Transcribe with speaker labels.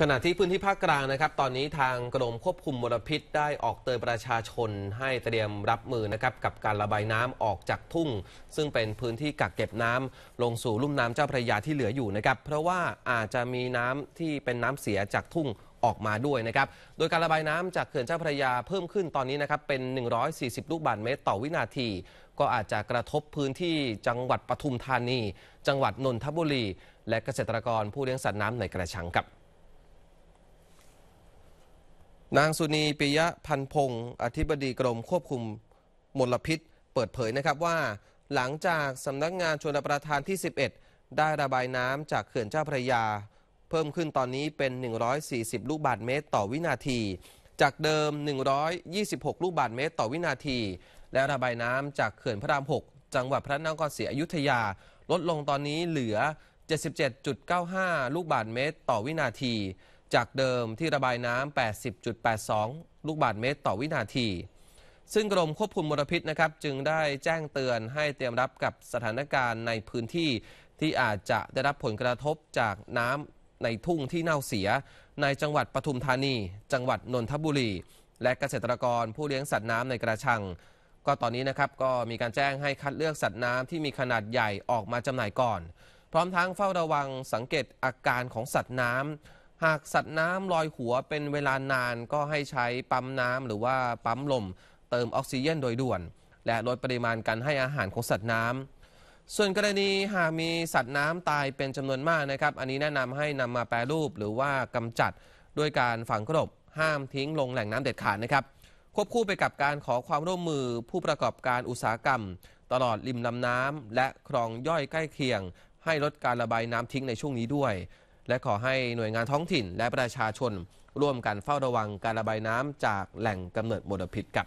Speaker 1: ขณะที่พื้นที่ภาคกลางนะครับ ตอนนี้ทางกรมควบคุมมลพิษได้ออกเตือนประชาชนให้เตรียมรับมือนะครับกับการระบายน้ำออกจากทุ่ง ซึ่งเป็นพื้นที่กักเก็บน้ำลงสู่ลุ่มน้ำเจ้าพระยาที่เหลืออยู่นะครับ เพราะว่าอาจจะมีน้ำที่เป็นน้ำเสียจากทุ่งออกมาด้วยนะครับ โดยการระบายน้ำจากเขื่อนเจ้าพระยาเพิ่มขึ้นตอนนี้นะครับเป็น 140 ลูกบาศก์เมตรต่อวินาที ก็อาจจะกระทบพื้นที่จังหวัดปทุมธานี จังหวัดนนทบุรี และเกษตรกรผู้เลี้ยงสัตว์น้ำในกระชังครับ นางสุนีปิยะพันพงศ์อธิบดีกรมควบคุมมลพิษ เปิดเผยนะครับว่า หลังจากสำนักงานชลประทานที่ 11 ได้ระบายน้ำจากเขื่อนเจ้าพระยา เพิ่มขึ้นตอนนี้เป็น 140 ลูกบาศก์เมตรต่อวินาที จากเดิม 126 ลูกบาศก์เมตรต่อวินาที และระบายน้ำจากเขื่อนพระราม 6 จังหวัดพระนครศรีอยุธยา ลดลงตอนนี้เหลือ 77.95 ลูกบาศก์เมตรต่อวินาที จากเดิมที่ระบายน้ำ80.82 ลูกบาศก์เมตรต่อวินาที ซึ่งกรมควบคุมมลพิษนะครับ จึงได้แจ้งเตือนให้เตรียมรับกับสถานการณ์ในพื้นที่ที่อาจจะได้รับผลกระทบจากน้ำในทุ่งที่เน่าเสีย ในจังหวัดปทุมธานี จังหวัดนนทบุรี และเกษตรกรผู้เลี้ยงสัตว์น้ำในกระชัง ก็ตอนนี้นะครับก็มีการแจ้งให้คัดเลือกสัตว์น้ำที่มีขนาดใหญ่ออกมาจำหน่ายก่อน พร้อมทั้งเฝ้าระวังสังเกตอาการของสัตว์น้ำ หากสัตว์น้ำลอยหัวเป็นเวลานานก็ให้ใช้ปั๊มน้ำหรือว่าปั๊มลม เติมออกซิเจนโดยด่วน และลดปริมาณการให้อาหารของสัตว์น้ำส่วนกรณีหากมีสัตว์น้ำตายเป็นจำนวนมากนะครับ อันนี้แนะนำให้นำมาแปรรูปหรือว่ากำจัดด้วยการฝังกลบห้ามทิ้งลงแหล่งน้ำเด็ดขาดนะครับ ควบคู่ไปกับการขอความร่วมมือผู้ประกอบการอุตสาหกรรม ตลอดริมลำน้ำและคลองย่อยใกล้เคียง ให้ลดการระบายน้ำทิ้งในช่วงนี้ด้วย และขอให้หน่วยงานท้องถิ่นและประชาชน ร่วมกันเฝ้าระวังการระบายน้ำจากแหล่งกำเนิดมลพิษครับ